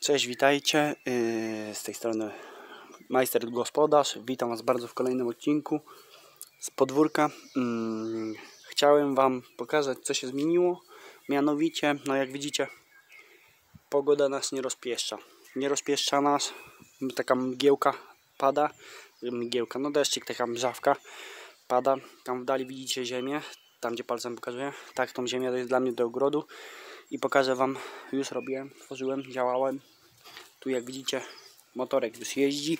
Cześć, witajcie. Yy, Z tej strony Majster Gospodarz. Witam Was bardzo w kolejnym odcinku z podwórka. Yy, Chciałem Wam pokazać, co się zmieniło. Mianowicie, no jak widzicie, pogoda nas nie rozpieszcza. Nie rozpieszcza nas. Taka mgiełka pada. Mgiełka, no deszczyk, taka mrzawka pada. Tam w dali widzicie ziemię. Tam, gdzie palcem pokazuję. Tak, tą ziemię to jest dla mnie do ogrodu i pokażę Wam, już robiłem, tworzyłem, działałem. Tu jak widzicie motorek już jeździ,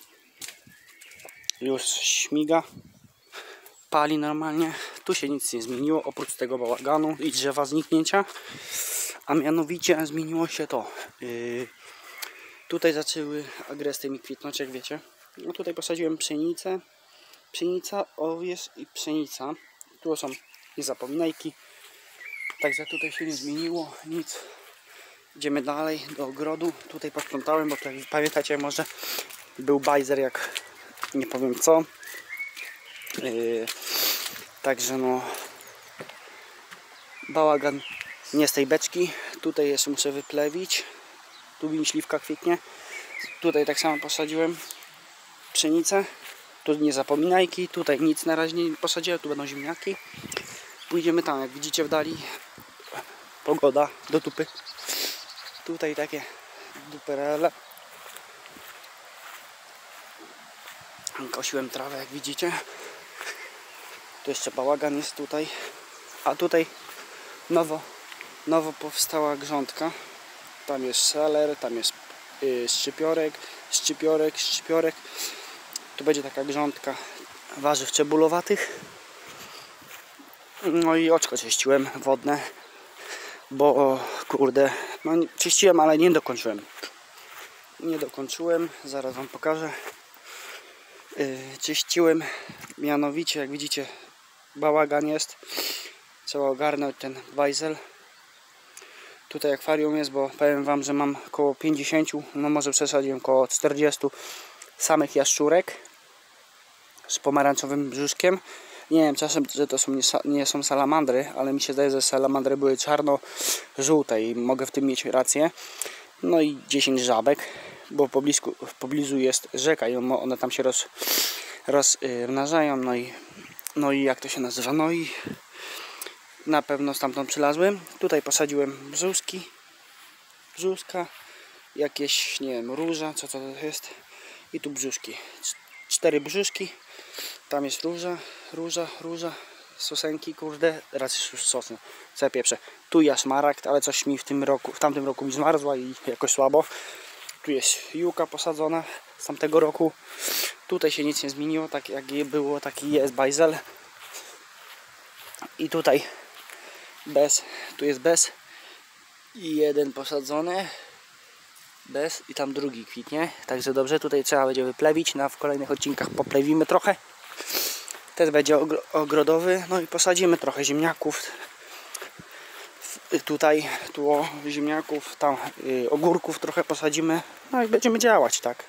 już śmiga, pali normalnie. Tu się nic nie zmieniło oprócz tego bałaganu i drzewa zniknięcia, a mianowicie zmieniło się to. Yy, tutaj zaczęły agresy mi kwitnąć, jak wiecie. No tutaj posadziłem pszenicę, pszenica, owies i pszenica. Tu są niezapominajki. Także tutaj się nie zmieniło nic. Idziemy dalej do ogrodu. Tutaj posprzątałem, bo tutaj pamiętacie może był bajzer jak nie powiem co. Yy, także no bałagan nie z tej beczki. Tutaj jeszcze muszę wyplewić. Tu mi śliwka kwitnie. Tutaj tak samo posadziłem pszenicę. Tu nie zapominajki. Tutaj nic na razie nie posadziłem. Tu będą ziemniaki. Pójdziemy tam, jak widzicie w dali pogoda do tupy. Tutaj takie duperele. Kosiłem trawę, jak widzicie. Tu jeszcze bałagan jest tutaj. A tutaj nowo, nowo powstała grządka. Tam jest seler, tam jest yy, szczypiorek, szczypiorek, szczypiorek. Tu będzie taka grządka warzyw cebulowatych. No i oczko czyściłem wodne, bo kurde, no czyściłem, ale nie dokończyłem. Nie dokończyłem, zaraz Wam pokażę. Yy, czyściłem, mianowicie jak widzicie bałagan jest. Trzeba ogarnąć ten wajzel. Tutaj akwarium jest, bo powiem Wam, że mam około 50, no może przesadziłem około 40 samych jaszczurek z pomarańczowym brzuszkiem. Nie wiem czasem, że to są nie, nie, są salamandry, ale mi się zdaje, że salamandry były czarno-żółte i mogę w tym mieć rację. No i 10 żabek, bo w pobliżu, w pobliżu jest rzeka i one tam się roz. No i, no i jak to się nazywa? No i na pewno stamtąd przylazłem. Tutaj posadziłem brzuski, brzuska, jakieś, nie wiem, róża, co to jest. I tu brzuszki. Cztery brzuszki. Tam jest róża, róża, róża, sosenki, kurde, teraz już sosna, co pieprze. Tu jest szmaragd, ale coś mi w tym roku, w tamtym roku mi zmarzła i jakoś słabo. Tu jest juka posadzona z tamtego roku. Tutaj się nic nie zmieniło, tak jak było, taki jest bajzel. I tutaj bez, tu jest bez i jeden posadzony bez i tam drugi kwitnie. Także dobrze, tutaj trzeba będzie wyplewić. Na w kolejnych odcinkach poplewimy trochę. Ten będzie ogrodowy. No i posadzimy trochę ziemniaków. Tutaj tu ziemniaków, tam y, ogórków trochę posadzimy. No i będziemy działać, tak.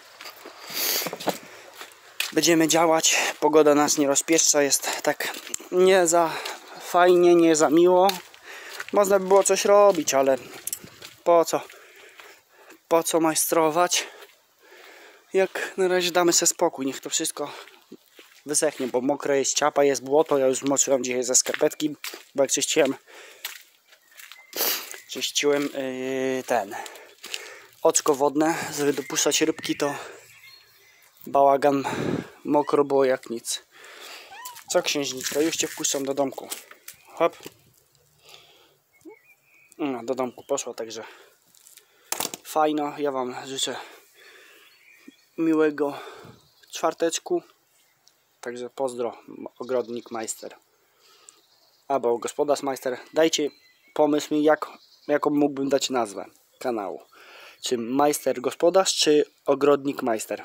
Będziemy działać. Pogoda nas nie rozpieszcza. Jest tak nie za fajnie, nie za miło. Można by było coś robić, ale po co? Po co majstrować. Jak na razie damy sobie spokój niech to wszystko wysechnie bo mokre jest ciapa, jest błoto ja już zmoczyłem dzisiaj ze skarpetki bo jak czyściłem czyściłem yy, ten oczko wodne żeby dopuszczać rybki to bałagan mokro było jak nic. Co księżniczko już cię wpuszczam do domku. Hop. No, do domku poszło także fajna. Ja Wam życzę miłego czwarteczku. Także pozdro, ogrodnik majster. Albo gospodarz majster. Dajcie pomysł mi, jak, jaką mógłbym dać nazwę kanału. Czy majster gospodarz, czy ogrodnik majster.